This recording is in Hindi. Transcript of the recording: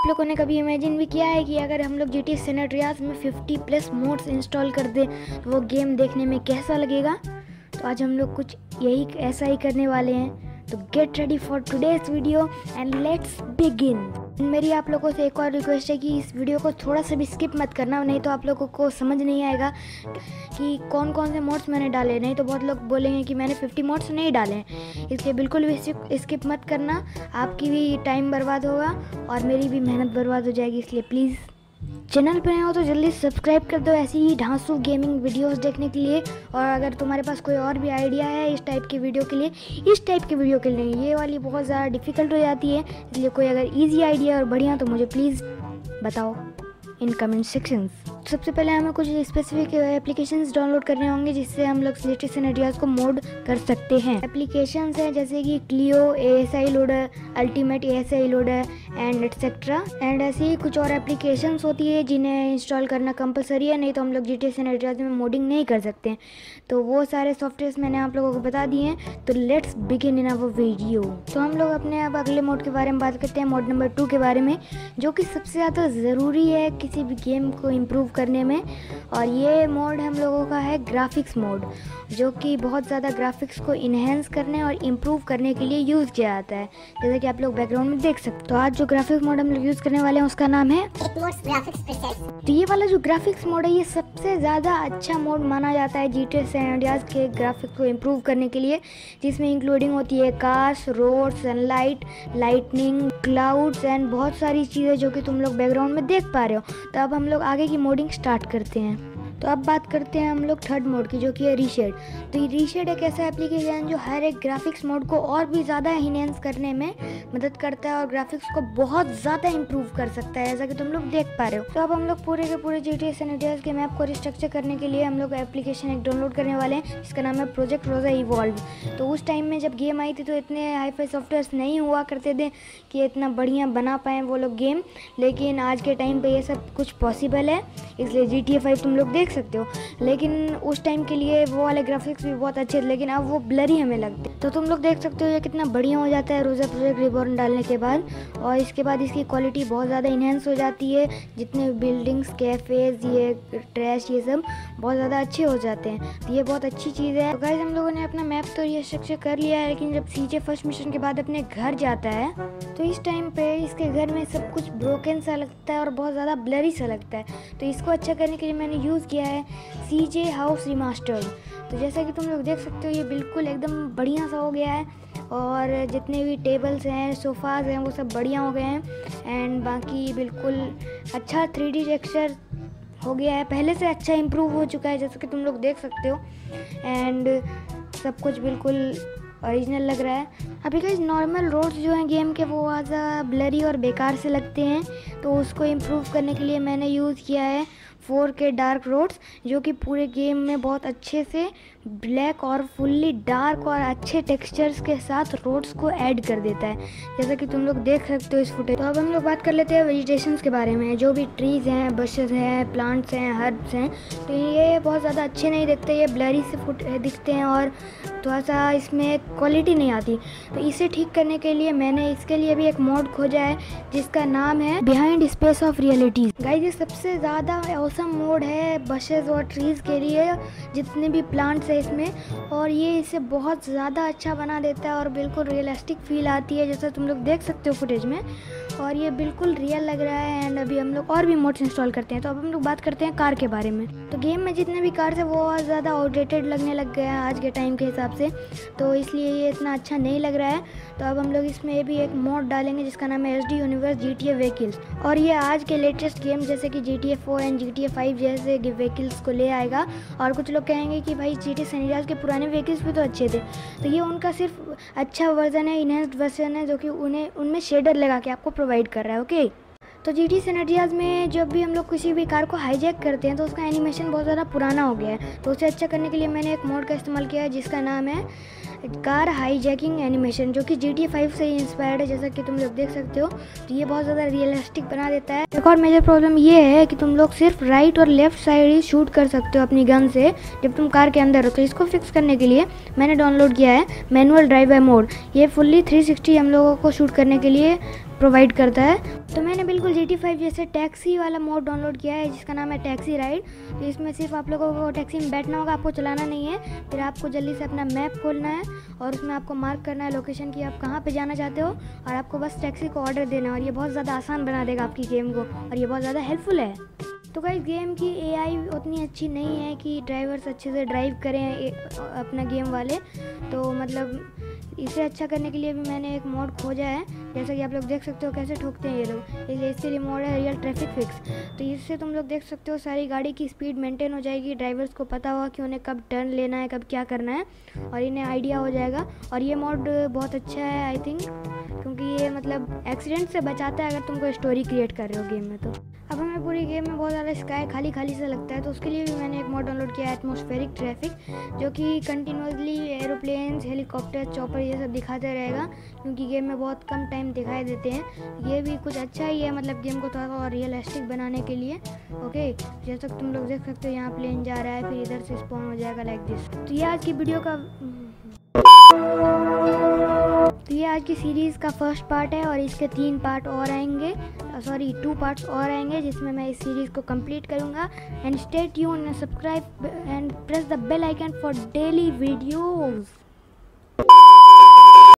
आप लोगों ने कभी इमेजिन भी किया है कि अगर हम लोग जी टी सेनेट्रियाज में 50 प्लस मोड्स इंस्टॉल कर दें तो वो गेम देखने में कैसा लगेगा? तो आज हम लोग कुछ यही ऐसा ही करने वाले हैं। तो get ready for today's video and let's begin मेरी आप लोगों से एक और रिक्वेस्ट है कि इस वीडियो को थोड़ा सा भी स्किप मत करना, नहीं तो आप लोगों को समझ नहीं आएगा कि कौन कौन से मोड्स मैंने डाले। नहीं तो बहुत लोग बोलेंगे कि मैंने 50 मोड्स नहीं डाले। हैं इसलिए बिल्कुल भी स्किप मत करना। आपकी भी टाइम बर्बाद होगा और मेरी भी मेहनत बर्बाद हो जाएगी, इसलिए प्लीज़ चैनल पर नए हो तो जल्दी सब्सक्राइब कर दो ऐसी ही ढांसू गेमिंग वीडियोस देखने के लिए। और अगर तुम्हारे पास कोई और भी आइडिया है इस टाइप की वीडियो के लिए, इस टाइप की वीडियो के लिए, ये वाली बहुत ज़्यादा डिफ़िकल्ट हो जाती है। इसलिए कोई अगर ईजी आइडिया और बढ़िया तो मुझे प्लीज़ बताओ इन कमेंट सेक्शंस सबसे पहले हमें कुछ स्पेसिफिक एप्लीकेशंस डाउनलोड करने होंगे जिससे हम लोग लेटेस्ट सिनेरियाज को मोड कर सकते हैं। एप्लीकेशंस हैं, जैसे कि Cleo A S I loader ultimate A S I loader and etcetera and ऐसी ही कुछ और एप्लीकेशंस होती है जिन्हें इंस्टॉल करना कंपलसरी है, नहीं तो हम लोग जी टी में मोडिंग नहीं कर सकते। तो वो सारे सॉफ्टवेयर मैंने आप लोगों को बता दिए हैं। तो let's begin in our video तो हम लोग अपने अब अगले मोड के बारे में बात करते हैं मोड नंबर टू के बारे में, जो कि सबसे ज़्यादा ज़रूरी है किसी भी गेम को इम्प्रूव करने में। और ये मोड हम लोगों का है ग्राफिक्स मोड जो कि बहुत ज़्यादा ग्राफिक्स को इन्हेंस करने और इम्प्रूव करने के लिए यूज़ किया जाता है। जैसे कि आप लोग बैकग्राउंड में देख सकते हो। तो आज जो ग्राफिक्स मोड हम लोग यूज़ करने वाले हैं उसका नाम है तो ये वाला जो ग्राफिक्स मोड है ये सबसे ज़्यादा अच्छा मोड माना जाता है जी टी इंडियाज के ग्राफिक्स को इम्प्रूव करने के लिए जिसमें इंक्लूडिंग होती है cars road sunlight lightning clouds and बहुत सारी चीज़ें जो कि तुम लोग बैकग्राउंड में देख पा रहे हो। तो अब हम लोग आगे की मोडिंग स्टार्ट करते हैं। तो अब बात करते हैं हम लोग थर्ड मोड की, जो कि है रीशेड तो ये रीशेड एक ऐसा एप्लीकेशन है जो हर एक ग्राफिक्स मोड को और भी ज़्यादा इनहेंस करने में मदद करता है और ग्राफिक्स को बहुत ज़्यादा इंप्रूव कर सकता है, जैसा कि तुम लोग देख पा रहे हो। तो अब हम लोग पूरे के पूरे जी टी एस के मैप को रिस्ट्रक्चर करने के लिए हम लोग एप्लीकेशन एक डाउनलोड करने वाले हैं, जिसका नाम है प्रोजेक्ट रोजा इवॉल्व तो उस टाइम में जब गेम आई थी तो इतने हाई फाई सॉफ्टवेयर नहीं हुआ करते थे कि इतना बढ़िया बना पाए वो लोग गेम लेकिन आज के टाइम पर ये सब कुछ पॉसिबल है, इसलिए जी टी तुम लोग देख सकते हो। लेकिन उस टाइम के लिए वो वाले ग्राफिक्स भी बहुत अच्छे थे, लेकिन अब वो ब्लरी हमें लगते तो तुम लोग देख सकते हो ये कितना बढ़िया हो जाता है रोज़ा प्रोजेक्ट रिबॉर्न डालने के बाद। और इसके बाद इसकी क्वालिटी बहुत ज़्यादा इन्हेंस हो जाती है। जितने बिल्डिंग्स कैफ़ेज़ ये ट्रैश ये सब बहुत ज़्यादा अच्छे हो जाते हैं। तो ये बहुत अच्छी चीज़ है। तो गाइज़ हम लोगों ने अपना मैप तो ये स्ट्रक्चर कर लिया है, लेकिन जब सीजे फ़र्स्ट मिशन के बाद अपने घर जाता है तो इस टाइम पे इसके घर में सब कुछ ब्रोकन सा लगता है और बहुत ज़्यादा ब्लरी सा लगता है। तो इसको अच्छा करने के लिए मैंने यूज़ किया है सी जे हाउस रिमास्टर्ड तो जैसा कि तुम लोग देख सकते हो, ये बिल्कुल एकदम बढ़िया सा हो गया है और जितने भी टेबल्स हैं सोफ़ाज़ हैं, वो सब बढ़िया हो गए हैं। एंड बाकी बिल्कुल अच्छा थ्री डी टेक्सचर हो गया है। पहले से अच्छा इम्प्रूव हो चुका है, जैसा कि तुम लोग देख सकते हो। एंड सब कुछ बिल्कुल ओरिजिनल लग रहा है। अभी कहीं नॉर्मल रोड्स जो हैं गेम के, वो ज़्यादा ब्लरी और बेकार से लगते हैं। तो उसको इम्प्रूव करने के लिए मैंने यूज़ किया है। फोर के डार्क रोड्स, जो कि पूरे गेम में बहुत अच्छे से ब्लैक और फुल्ली डार्क और अच्छे टेक्सचर्स के साथ रोड्स को ऐड कर देता है। जैसा कि तुम लोग देख सकते हो इस फुटेज तो अब हम लोग बात कर लेते हैं वेजिटेशन के बारे में। जो भी ट्रीज़ हैं बशेज हैं, प्लांट्स हैं, हर्ब्स हैं तो ये बहुत ज़्यादा अच्छे नहीं दिखते, ये ब्लरी से फुट दिखते हैं और थोड़ा सा इसमें क्वालिटी नहीं आती। तो इसे ठीक करने के लिए मैंने इसके लिए भी एक मोड खोजा है, जिसका नाम है behind space of realities. Guys ये सबसे ज़्यादा औसम मोड है बशेज और ट्रीज़ के लिए, जितने भी प्लांट्स है इसमें, और ये इसे बहुत ज़्यादा अच्छा बना देता है और बिल्कुल रियलिस्टिक फील आती है, जैसा तुम लोग देख सकते हो फुटेज में। और ये बिल्कुल रियल लग रहा है एंड अभी हम लोग और भी मोड्स इंस्टॉल करते हैं। तो अब हम लोग बात करते हैं कार के बारे में। तो गेम में जितने भी कार्स है, वो बहुत ज़्यादा आउटडेटेड लगने लग गया है आज के टाइम के हिसाब से। तो इसलिए ये इतना अच्छा नहीं लग रहा है। तो अब हम लोग इसमें भी एक मोड डालेंगे, जिसका नाम है S D universe G T A और ये आज के लेटेस्ट गेम जैसे कि G T A four and G T A five जैसे व्हीकल्स को ले आएगा। और कुछ लोग कहेंगे कि भाई जी टी सनीराज के पुराने व्हीकल्स भी तो अच्छे थे। तो ये उनका सिर्फ़ अच्छा वर्जन है इनहेंस्ड वर्जन है, जो कि उन्हें, उनमें शेडर लगा के आपको प्रोवाइड कर रहा है ओके तो जी टी सनटियाज में जब भी हम लोग किसी भी कार को हाईजैक करते हैं तो उसका एनिमेशन बहुत ज़्यादा पुराना हो गया है। तो उसे अच्छा करने के लिए मैंने एक मोड का इस्तेमाल किया है, जिसका नाम है कार हाईजैकिंग एनिमेशन जो कि जी टी फाइव से इंस्पायर्ड है, जैसा कि तुम लोग देख सकते हो। तो ये बहुत ज़्यादा रियलिस्टिक बना देता है। एक और मेजर प्रॉब्लम ये है कि तुम लोग सिर्फ़ राइट और लेफ़्ट साइड ही शूट कर सकते हो अपनी गन से, जब तुम कार के अंदर हो। तो इसको फिक्स करने के लिए मैंने डाउनलोड किया है मैनुअल ड्राइवर मोड ये फुल्ली 360 हम लोगों को शूट करने के लिए प्रोवाइड करता है। तो मैंने बिल्कुल जी टी फाइव जैसे टैक्सी वाला मोड डाउनलोड किया है, जिसका नाम है टैक्सी राइड तो इसमें सिर्फ़ आप लोगों को टैक्सी में बैठना होगा, आपको चलाना नहीं है। फिर आपको जल्दी से अपना मैप खोलना है। और उसमें आपको मार्क करना है लोकेशन की आप कहाँ पे जाना चाहते हो और आपको बस टैक्सी को ऑर्डर देना है और ये बहुत ज़्यादा आसान बना देगा आपकी गेम को और ये बहुत ज़्यादा हेल्पफुल है। तो कई गेम की एआई उतनी अच्छी नहीं है कि ड्राइवर्स अच्छे से ड्राइव करें अपना गेम वाले। तो मतलब इसे अच्छा करने के लिए भी मैंने एक मोड खोजा है। जैसा कि आप लोग देख सकते हो कैसे ठोकते हैं ये लोग। इसलिए इसके लिए मोड है रियल ट्रैफ़िक फिक्स तो इससे तुम लोग देख सकते हो सारी गाड़ी की स्पीड मेंटेन हो जाएगी। ड्राइवर्स को पता होगा कि उन्हें कब टर्न लेना है, कब क्या करना है और इन्हें आइडिया हो जाएगा। और ये मोड बहुत अच्छा है आई थिंक क्योंकि ये मतलब एक्सीडेंट से बचाता है अगर तुम कोई स्टोरी क्रिएट कर रहे हो गेम में तो। अब हमें पूरी गेम में बहुत ज़्यादा स्काई खाली खाली सा लगता है तो उसके लिए भी मैंने एक मोड डाउनलोड किया है एटमोस्फेरिक ट्रैफ़िक जो कि कंटिन्यूसली एरोप्लेन्स हेलीकॉप्टर चॉपर ये सब दिखाते रहेगा, क्योंकि गेम में बहुत कम टाइम दिखाई देते हैं। ये भी कुछ अच्छा ही है मतलब गेम को थोड़ा और रियलिस्टिक बनाने के लिए। ओके जैसा तुम लोग देख सकते हो, यहाँ प्लेन जा रहा है, फिर इधर से स्पॉन हो जाएगा लाइक दिस तो ये आज की वीडियो का तो ये आज की सीरीज़ का फ़र्स्ट पार्ट है और इसके तीन पार्ट और आएँगे। सॉरी टू पार्ट्स और आएँगे, जिसमें मैं इस सीरीज़ को कंप्लीट करूँगा। And stay tune subscribe and press the bell icon for daily videos